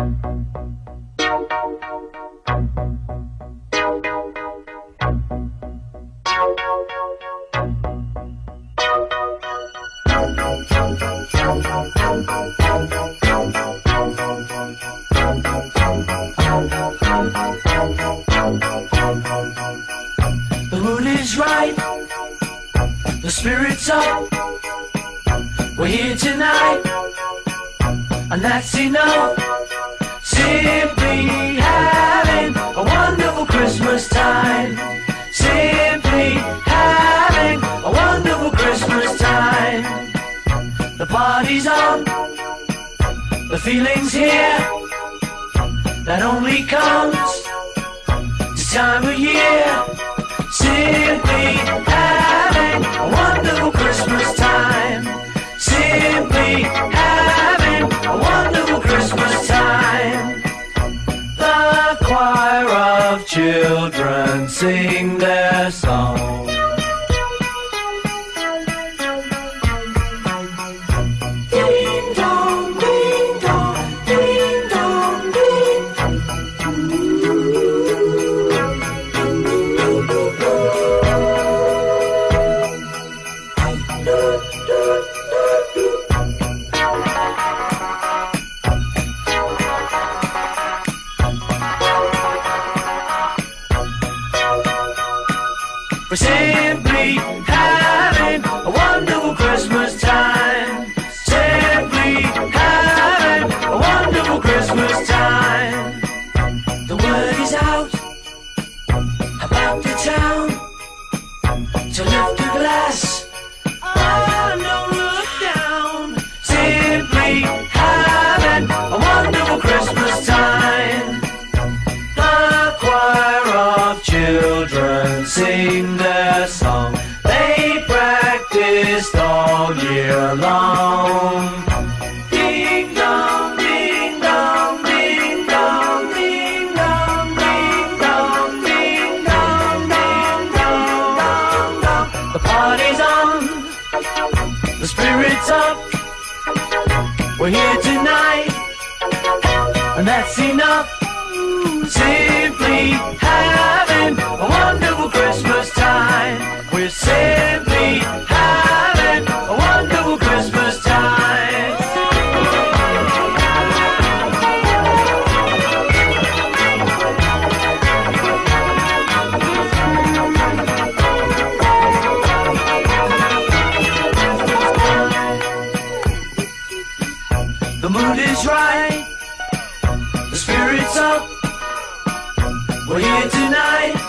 The mood is right, the spirit's up. We're here tonight, and that's enough. Simply having a wonderful Christmas time. Simply having a wonderful Christmas time. The party's on, the feeling's here. That only comes this time of year. Simply having children sing their song. We're simply having a wonderful Christmas time. Simply having a wonderful Christmas time. The word is out about the town to lift party's on, the spirit's up. We're here tonight, and that's enough. Simply having a wonderful Christmas time. We're The mood is right, the spirit's up. We're here tonight,